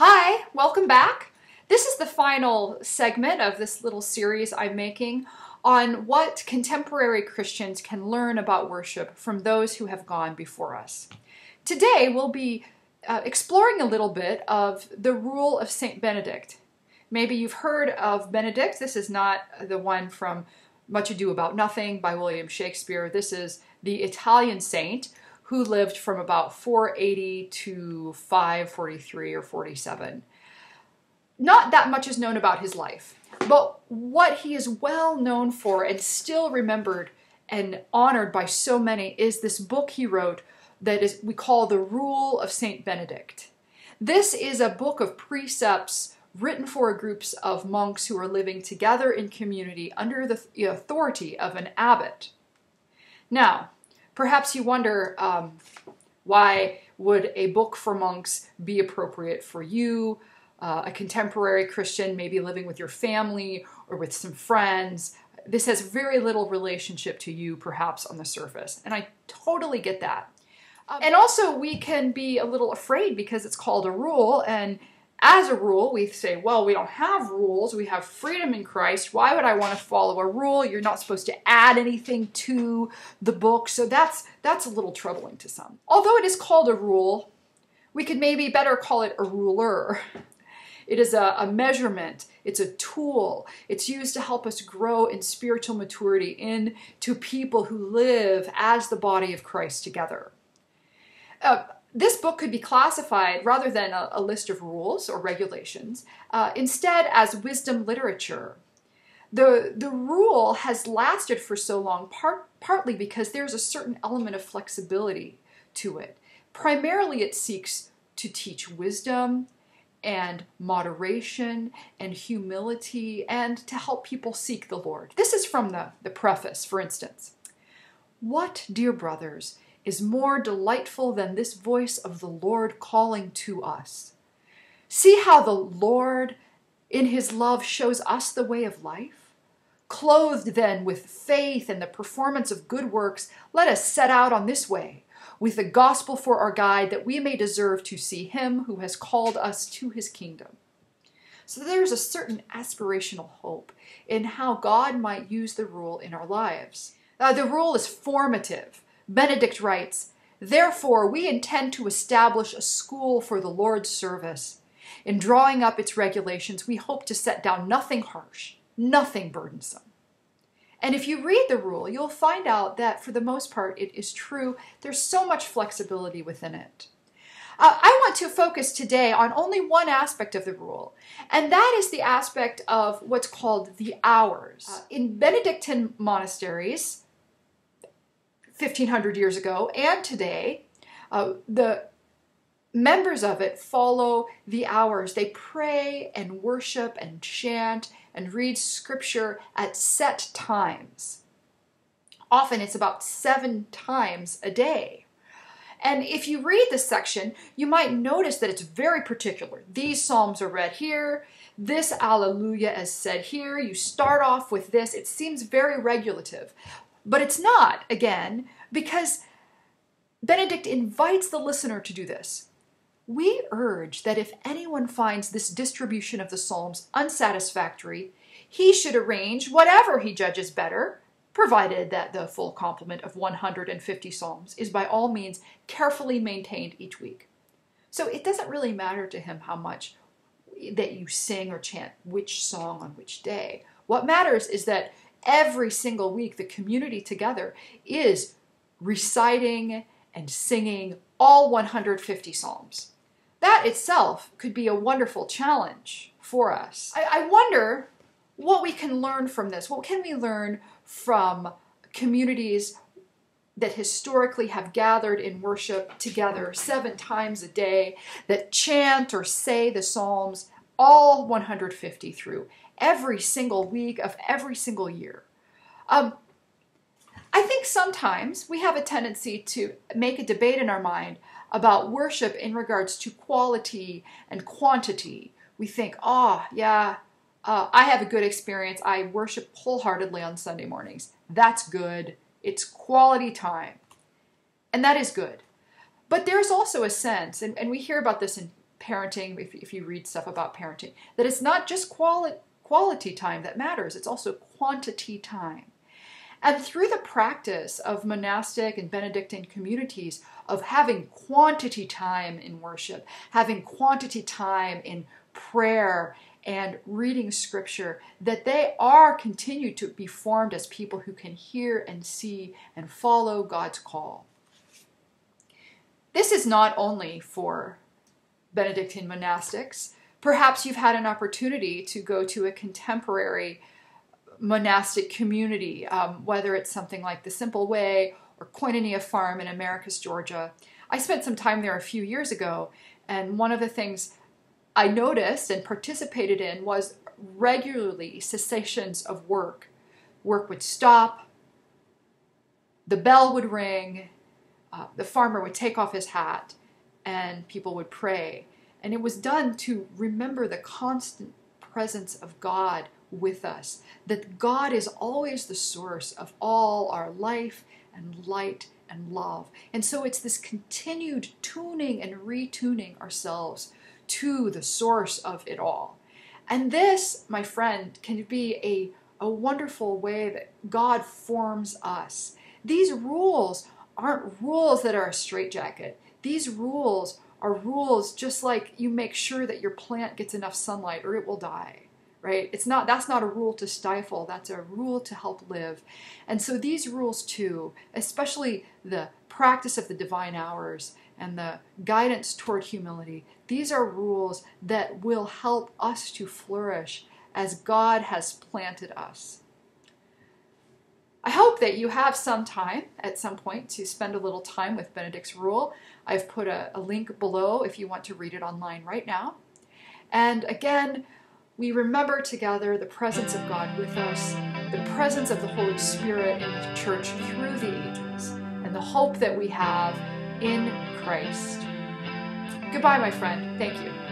Hi, welcome back. This is the final segment of this little series I'm making on what contemporary Christians can learn about worship from those who have gone before us. Today, we'll be uh, exploring a little bit of the rule of St. Benedict. Maybe you've heard of Benedict. This is not the one from Much Ado About Nothing by William Shakespeare. This is the Italian saint who lived from about 480 to 543 or 47. Not that much is known about his life, but what he is well known for and still remembered and honored by so many is this book he wrote that is we call the Rule of Saint Benedict. This is a book of precepts written for groups of monks who are living together in community under the authority of an abbot. Now, Perhaps you wonder um, why would a book for monks be appropriate for you, uh, a contemporary Christian, maybe living with your family or with some friends. This has very little relationship to you, perhaps on the surface, and I totally get that. Um, and also, we can be a little afraid because it's called a rule, and as a rule, we say, well, we don't have rules. We have freedom in Christ. Why would I want to follow a rule? You're not supposed to add anything to the book. So that's that's a little troubling to some. Although it is called a rule, we could maybe better call it a ruler. It is a, a measurement, it's a tool. It's used to help us grow in spiritual maturity into people who live as the body of Christ together. Uh, this book could be classified rather than a, a list of rules or regulations, uh, instead as wisdom literature. The, the rule has lasted for so long part, partly because there's a certain element of flexibility to it. Primarily, it seeks to teach wisdom and moderation and humility and to help people seek the Lord. This is from the, the preface, for instance. What, dear brothers, is more delightful than this voice of the Lord calling to us. See how the Lord, in his love, shows us the way of life? Clothed then with faith and the performance of good works, let us set out on this way, with the gospel for our guide, that we may deserve to see him who has called us to his kingdom. So there's a certain aspirational hope in how God might use the rule in our lives. Uh, the rule is formative. Benedict writes, Therefore, we intend to establish a school for the Lord's service. In drawing up its regulations, we hope to set down nothing harsh, nothing burdensome. And if you read the rule, you'll find out that for the most part it is true. There's so much flexibility within it. Uh, I want to focus today on only one aspect of the rule, and that is the aspect of what's called the hours. Uh, in Benedictine monasteries, 1500 years ago and today, uh, the members of it follow the hours. They pray and worship and chant and read scripture at set times. Often it's about seven times a day. And if you read this section, you might notice that it's very particular. These psalms are read here. This Alleluia is said here. You start off with this. It seems very regulative. But it's not, again, because Benedict invites the listener to do this. We urge that if anyone finds this distribution of the Psalms unsatisfactory, he should arrange whatever he judges better, provided that the full complement of 150 Psalms is by all means carefully maintained each week. So it doesn't really matter to him how much that you sing or chant which song on which day. What matters is that every single week the community together is reciting and singing all 150 Psalms. That itself could be a wonderful challenge for us. I, I wonder what we can learn from this. What can we learn from communities that historically have gathered in worship together seven times a day, that chant or say the Psalms all 150 through every single week of every single year. Um, I think sometimes we have a tendency to make a debate in our mind about worship in regards to quality and quantity. We think, oh, yeah, uh, I have a good experience. I worship wholeheartedly on Sunday mornings. That's good. It's quality time. And that is good. But there's also a sense, and, and we hear about this in parenting, if, if you read stuff about parenting, that it's not just quality, quality time that matters, it's also quantity time. And through the practice of monastic and Benedictine communities of having quantity time in worship, having quantity time in prayer and reading scripture, that they are continued to be formed as people who can hear and see and follow God's call. This is not only for Benedictine monastics. Perhaps you've had an opportunity to go to a contemporary monastic community, um, whether it's something like the Simple Way or Koinonia Farm in Americus, Georgia. I spent some time there a few years ago, and one of the things I noticed and participated in was regularly cessations of work. Work would stop, the bell would ring, uh, the farmer would take off his hat, and people would pray. And it was done to remember the constant presence of God with us, that God is always the source of all our life and light and love. And so it's this continued tuning and retuning ourselves to the source of it all. And this, my friend, can be a, a wonderful way that God forms us. These rules aren't rules that are a straitjacket. These rules are rules just like you make sure that your plant gets enough sunlight or it will die right? It's not that's not a rule to stifle that's a rule to help live. And so these rules too especially the practice of the divine hours and the guidance toward humility these are rules that will help us to flourish as god has planted us I hope that you have some time at some point to spend a little time with Benedict's Rule. I've put a, a, link below if you want to read it online right now. And again, we remember together the presence of God with us, the presence of the Holy Spirit in the church through the ages, and the hope that we have in Christ. Goodbye, my friend. Thank you.